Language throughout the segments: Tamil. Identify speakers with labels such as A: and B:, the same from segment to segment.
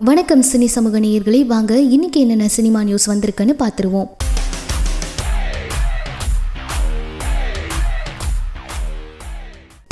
A: வணக்கம் சினி சமூக நேயர்களே வாங்க இன்னைக்கு என்னென்ன சினிமா நியூஸ் வந்திருக்குன்னு பார்த்துருவோம்.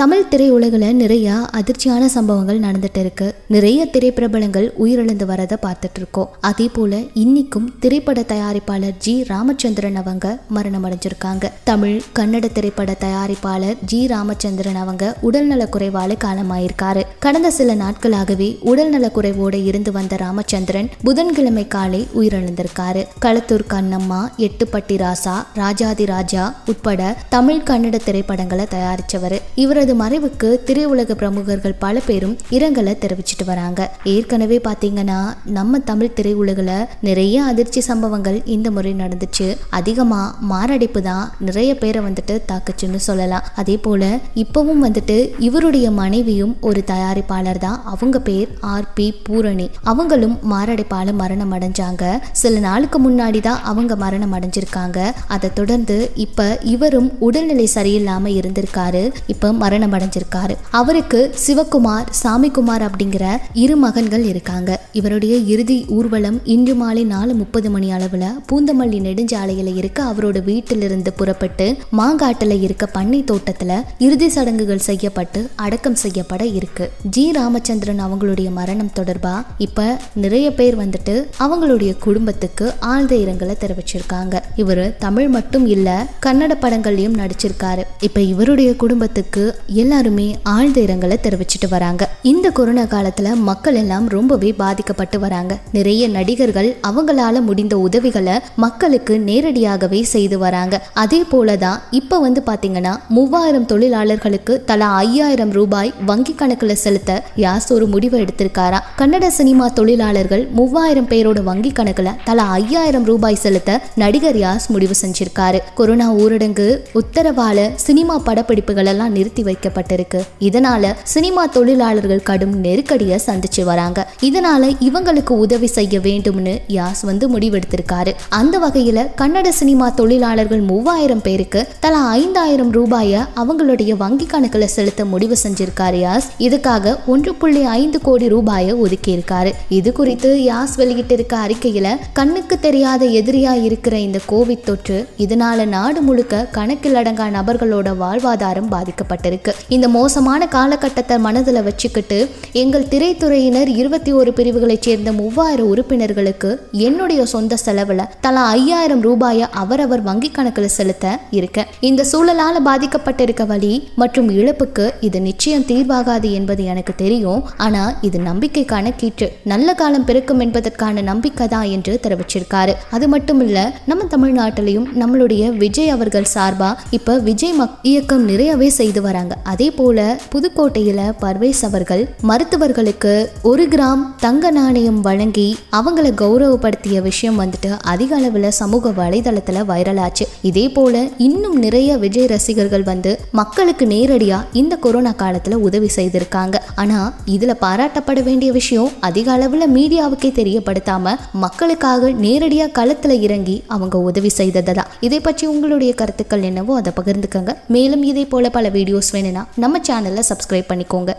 A: தமிழ் திரையுலகில் நிறைய அதிர்ச்சியான சம்பவங்கள் நடந்துட்டு இருக்கு. நிறைய திரைப்பிரபலங்கள் உயிரிழந்து வரதை பார்த்துட்டு இருக்கோம். அதே போல இன்னைக்கும் திரைப்பட தயாரிப்பாளர் ஜி ராமச்சந்திரன் அவங்க மரணம் அடைஞ்சிருக்காங்க. தமிழ் கன்னட திரைப்பட தயாரிப்பாளர் ஜி ராமச்சந்திரன் அவங்க உடல்நல குறைவால காலமாயிருக்காரு. கடந்த சில நாட்களாகவே உடல்நல குறைவோடு இருந்து வந்த ராமச்சந்திரன் புதன்கிழமை காலை உயிரிழந்திருக்காரு. களத்தூர் கண்ணம்மா எட்டுப்பட்டி ராசா ராஜாதி ராஜா உட்பட தமிழ் கன்னட திரைப்படங்களை தயாரிச்சவர். இவரது மறைவுக்கு திரையுலக பிரமுகர்கள் பல பேரும் இரங்கலை தெரிவிச்சிட்டு வராங்க. ஏற்கனவே பாத்தீங்கன்னா நம்ம தமிழ் திரையுலகில் நிறைய அதிர்ச்சி சம்பவங்கள் இந்த முறை நடந்துச்சு. அதிகமா மாரடைப்பு தான் நிறைய பேரை வந்துட்டு தாக்குச்சுன்னு சொல்லலாம். அதே போல இப்பவும் வந்துட்டு இவருடைய மனைவியும் ஒரு தயாரிப்பாளர் தான். அவங்க பேர் ஆர். பி. பூரணி. அவங்களும் மாரடைப்பால மரணம் அடைஞ்சாங்க. சில நாளுக்கு முன்னாடி தான் அவங்க மரணம் அடைஞ்சிருக்காங்க. அதை தொடர்ந்து இப்ப இவரும் உடல்நிலை சரியில்லாம இருந்திருக்காரு. இப்ப மரணம் அடைஞ்சிருக்காரு அவருக்கு சிவகுமார் சாமிக்குமார் அப்படிங்கிற இரு மகன்கள் இருக்காங்க. இவருடைய இறுதி ஊர்வலம் இன்று மாலை நாலு முப்பது மணி அளவுல பூந்தமல்லி நெடுஞ்சாலையில இருக்க. அவரோட வீட்டிலிருந்து புறப்பட்டு மாங்காட்டில் இருக்க பண்ணை தோட்டத்துல இறுதி சடங்குகள் செய்யப்பட்டு அடக்கம் செய்யப்பட இருக்கு. ஜி. ராமச்சந்திரன் அவங்களுடைய மரணம் தொடர்பா இப்ப நிறைய பேர் வந்துட்டு அவங்களுடைய குடும்பத்துக்கு ஆழ்ந்த இரங்கலை தெரிவிச்சிருக்காங்க. இவர் தமிழ் மட்டும் இல்ல கன்னட படங்கள்லயும் நடிச்சிருக்காரு. இப்ப இவருடைய குடும்பத்துக்கு எல்லாருமே ஆழ்ந்த இரங்கலை தெரிவிச்சிட்டு வராங்க. இந்த கொரோனா காலத்துல மக்கள் எல்லாம் ரொம்பவே பாதிக்கப்பட்டு வராங்க. நிறைய நடிகர்கள் அவங்களால முடிந்த உதவிகளை மக்களுக்கு நேரடியாகவே செய்து வராங்க. அதே போலதான் இப்ப வந்து பாத்தீங்கன்னா மூவாயிரம் தொழிலாளர்களுக்கு தலா ஐயாயிரம் ரூபாய் வங்கி கணக்குல செலுத்த யாஸ் ஒரு முடிவு எடுத்திருக்காரா. கன்னட சினிமா தொழிலாளர்கள் மூவாயிரம் பேரோட வங்கி கணக்குல தலா ஐயாயிரம் ரூபாய் செலுத்த நடிகர் யாஸ் முடிவு செஞ்சிருக்காரு. கொரோனா ஊரடங்கு உத்தரவால சினிமா படப்பிடிப்புகள் எல்லாம் நிறுத்தி வைக்கப்பட்டிருக்கு. இதனால சினிமா தொழிலாளர்கள் கடும் நெருக்கடியை சந்திச்சு வராங்க. இதனால இவங்களுக்கு உதவி செய்ய வேண்டும்னு யாஸ் வந்து முடிவெடுத்திருக்காரு. அந்த வகையில கன்னட சினிமா தொழிலாளர்கள் மூவாயிரம் பேருக்கு தலா ஐந்தாயிரம் ரூபாய அவங்களுடைய வங்கி கணக்குல செலுத்த முடிவு செஞ்சிருக்காரு யாஸ். இதுக்காக ஒன்று புள்ளி ஐந்து கோடி ரூபாயை ஒதுக்கி இருக்காரு இது குறித்து யாஸ் வெளியிட்டிருக்க அறிக்கையில கண்ணுக்கு தெரியாத எதிரியா இருக்கிற இந்த கோவிட் தொற்று இதனால நாடு முழுக்க கணக்கில் அடங்கா நபர்களோட வாழ்வாதாரம் பாதிக்கப்பட்டிருக்கு. இந்த மோசமான காலகட்டத்தை மனதில் வச்சுக்கிட்டு எங்கள் திரைத்துறையினர் இருபத்தி ஒரு பிரிவுகளைச் சேர்ந்த மூவாயிரம் உறுப்பினர்களுக்கு என்னுடைய சொந்த செலவில் தலா ஐயாயிரம் ரூபாயை அவரவர் வங்கி கணக்கில் செலுத்த இருக்கேன் இந்த சூழலால் பாதிக்கப்பட்டிருக்க வழி மற்றும் இழப்புக்கு இது நிச்சயம் தீர்வாகாது என்பது எனக்கு தெரியும். ஆனால் இது நம்பிக்கைக்கான கீற்று. நல்ல காலம் பிறக்கும் என்பதற்கான நம்பிக்கை தான் என்று தெரிவிச்சிருக்காரு. அது மட்டும் இல்லை நம்ம தமிழ்நாட்டிலையும் நம்மளுடைய விஜய் அவர்கள் சார்பா இப்ப விஜய் மக் இயக்கம் நிறையவே செய்து வராங்க. அதே போல புதுக்கோட்டையில பர்வேஸ் அவர்கள் மருத்துவர்களுக்கு ஒரு கிராம் தங்க நாணயம் வழங்கி அவங்கள கௌரவப்படுத்திய விஷயம் வந்துட்டு அதிக அளவில் சமூக வலைதளத்துல வைரலாச்சு இதே போல இன்னும் நிறைய விஜய் ரசிகர்கள் வந்து மக்களுக்கு நேரடியா இந்த கொரோனா காலத்துல உதவி செய்திருக்காங்க. ஆனா இதுல பாராட்டப்பட வேண்டிய விஷயம் அதிக அளவுல மீடியாவுக்கே தெரியப்படுத்தாம மக்களுக்காக நேரடியா களத்துல இறங்கி அவங்க உதவி செய்ததுதான். இதை பற்றி உங்களுடைய கருத்துக்கள் என்னவோ அதை பகிர்ந்துக்கங்க. மேலும் இதே போல பல வீடியோஸ் வேணும்னா நம்ம சேனலில் சப்ஸ்கிரைப் பண்ணிக்கோங்க.